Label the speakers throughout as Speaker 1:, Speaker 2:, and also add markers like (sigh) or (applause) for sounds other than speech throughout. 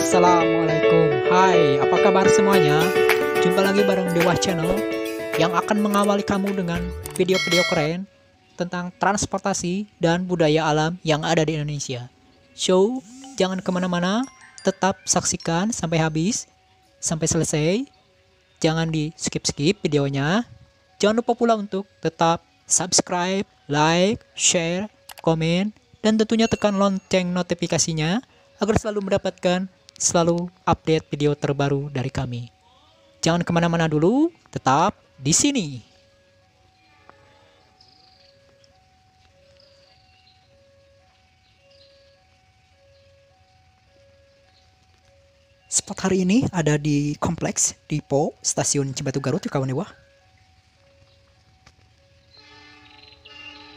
Speaker 1: Assalamualaikum. Hai apa kabar semuanya? Jumpa lagi bareng Dewa Channel Yang akan mengawali kamu dengan video-video keren Tentang transportasi dan budaya alam yang ada di Indonesia. So jangan ke mana-mana Tetap saksikan sampai habis Sampai selesai. Jangan di skip-skip videonya. Jangan lupa pula untuk tetap subscribe, like, share, komen, dan tentunya tekan lonceng notifikasinya agar selalu mendapatkan selalu update video terbaru dari kami. Jangan ke mana-mana dulu, tetap di sini. Spot hari ini ada di kompleks Dipo Stasiun Cibatu Garut ya kawan dewa.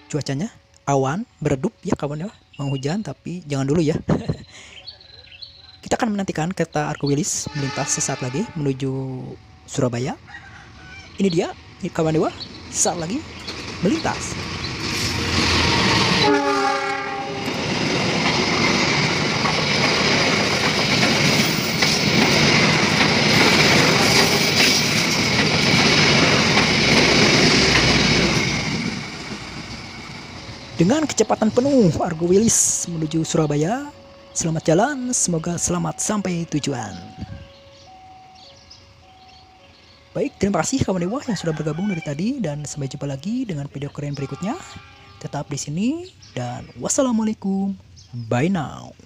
Speaker 1: Cuacanya awan beredup ya kawan dewa mau hujan tapi jangan dulu ya (laughs) kita akan menantikan kereta Arkuwilis melintas sesaat lagi menuju Surabaya ini dia kawan dewa saat lagi melintas Dengan kecepatan penuh, Argo Wilis menuju Surabaya. Selamat jalan, semoga selamat sampai tujuan. Baik, terima kasih kawan dewa yang sudah bergabung dari tadi dan sampai jumpa lagi dengan video keren berikutnya. Tetap di sini dan wassalamualaikum. Bye now.